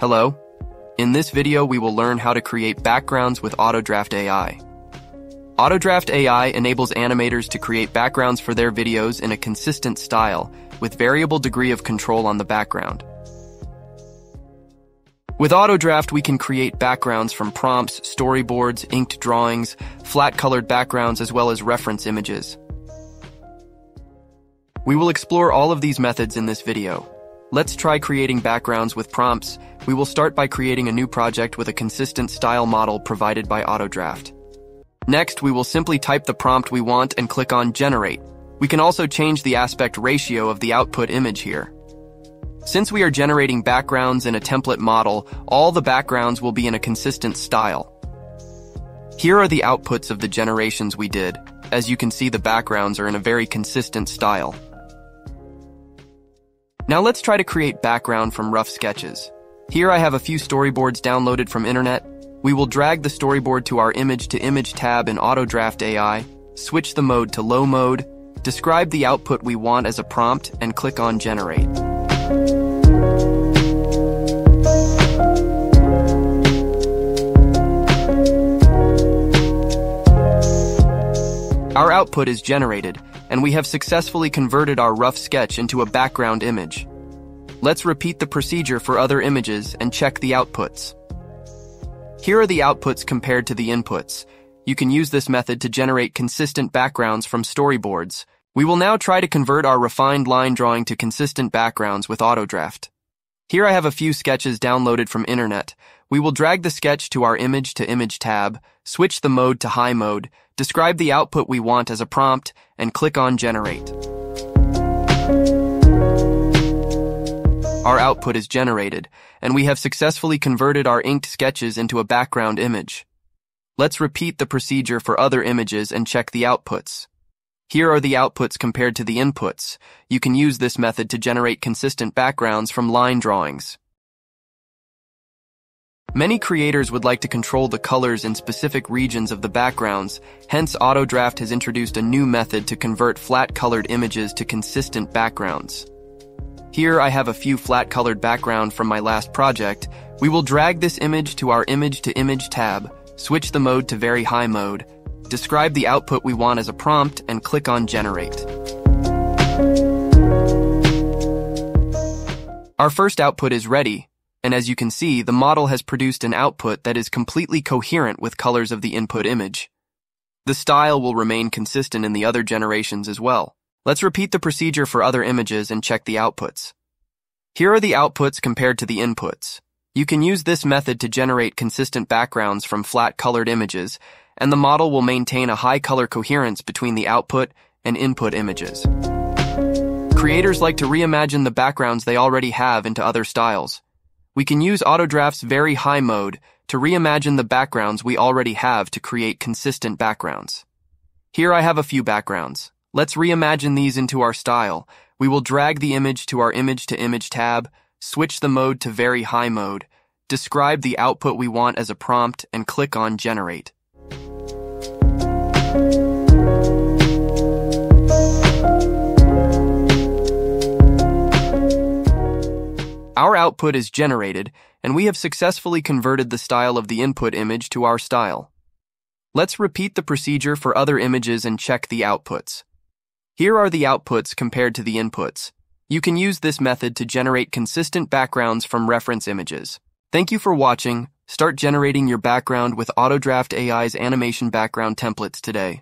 Hello. In this video, we will learn how to create backgrounds with AutoDraft AI. AutoDraft AI enables animators to create backgrounds for their videos in a consistent style, with variable degree of control on the background. With AutoDraft, we can create backgrounds from prompts, storyboards, inked drawings, flat-colored backgrounds, as well as reference images. We will explore all of these methods in this video. Let's try creating backgrounds with prompts. We will start by creating a new project with a consistent style model provided by AutoDraft. Next, we will simply type the prompt we want and click on Generate. We can also change the aspect ratio of the output image here. Since we are generating backgrounds in a template model, all the backgrounds will be in a consistent style. Here are the outputs of the generations we did. As you can see, the backgrounds are in a very consistent style. Now let's try to create background from rough sketches. Here I have a few storyboards downloaded from internet. We will drag the storyboard to our image to image tab in AutoDraft AI, switch the mode to low mode, describe the output we want as a prompt, and click on generate. Our output is generated, and we have successfully converted our rough sketch into a background image. Let's repeat the procedure for other images and check the outputs. Here are the outputs compared to the inputs. You can use this method to generate consistent backgrounds from storyboards. We will now try to convert our refined line drawing to consistent backgrounds with AutoDraft. Here I have a few sketches downloaded from internet. We will drag the sketch to our image to image tab, switch the mode to high mode, describe the output we want as a prompt, and click on generate. Our output is generated, and we have successfully converted our inked sketches into a background image. Let's repeat the procedure for other images and check the outputs. Here are the outputs compared to the inputs. You can use this method to generate consistent backgrounds from line drawings. Many creators would like to control the colors in specific regions of the backgrounds, hence AutoDraft has introduced a new method to convert flat-colored images to consistent backgrounds. Here I have a few flat-colored background from my last project. We will drag this image to our Image to Image tab, switch the mode to Very High mode, describe the output we want as a prompt, and click on Generate. Our first output is ready, and as you can see, the model has produced an output that is completely coherent with colors of the input image. The style will remain consistent in the other generations as well. Let's repeat the procedure for other images and check the outputs. Here are the outputs compared to the inputs. You can use this method to generate consistent backgrounds from flat colored images, and the model will maintain a high color coherence between the output and input images. Creators like to reimagine the backgrounds they already have into other styles. We can use AutoDraft's very high mode to reimagine the backgrounds we already have to create consistent backgrounds. Here I have a few backgrounds. Let's reimagine these into our style. We will drag the image to our image to image tab, switch the mode to very high mode, describe the output we want as a prompt, and click on generate. Our output is generated, and we have successfully converted the style of the input image to our style. Let's repeat the procedure for other images and check the outputs. Here are the outputs compared to the inputs. You can use this method to generate consistent backgrounds from reference images. Thank you for watching. Start generating your background with AutoDraft AI's animation background templates today.